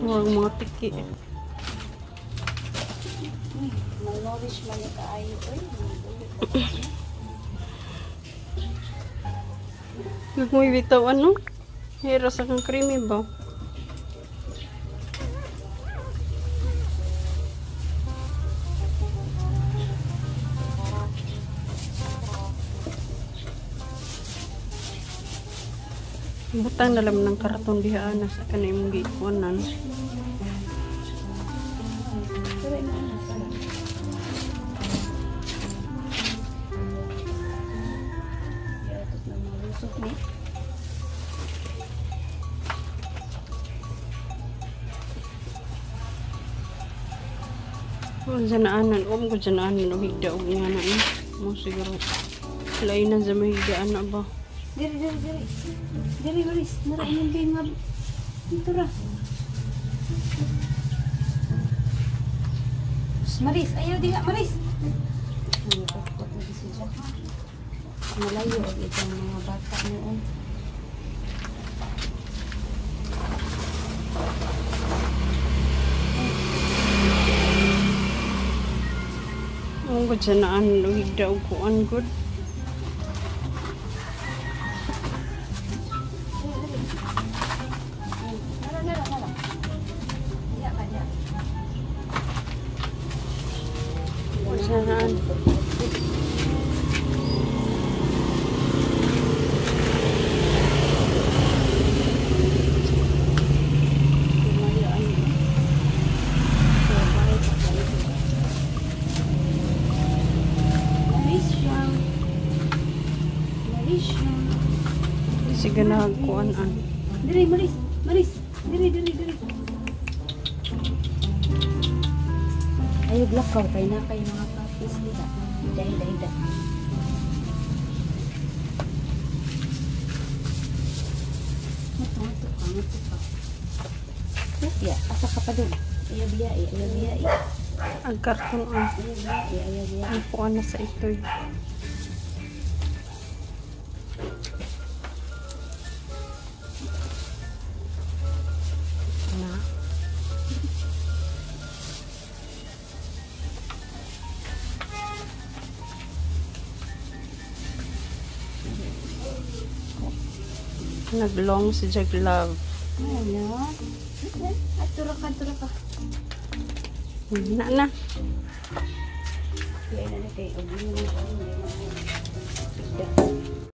Murang mga tiki. Malnourished man yung kaayo. Uy, Nagmoy bitaw ano? Hero sa kang creamy ba? Butang na lang ng karton diha sa giikuanan. Ina na na malusok ni. Ang janaanan, um ko janaanan o higda og nga na eh. Mo siguro. Lain na sa mahigdaan na ba? Diri, diri, diri. Diri, Maris. Nara, yung din nga. Dito ra. Maris, ayaw di nga, Maris. Takot na. Malayo ang itong mga bata noon. Ang ko janaanan o higda og kuan good. Nara, Marisha. Sige na kuan an. Diri, Maris. Maris. Diri, diri, diri. Ayaw lakaw kay na kay mga kapis nila. Ida, ida, ida. Mato, mato ka, mato ka. Ya, asa ka pa dun. Ayaw biya, eh, ayaw biya, eh. Ang karton an. Ayaw biya, eh, ayaw biya. Ang kuan na sa itoy. Na. Naglong si Jag Love. Ano? Atura ka, atura ka. Na na. Yan na na kayo. Yan na na kayo.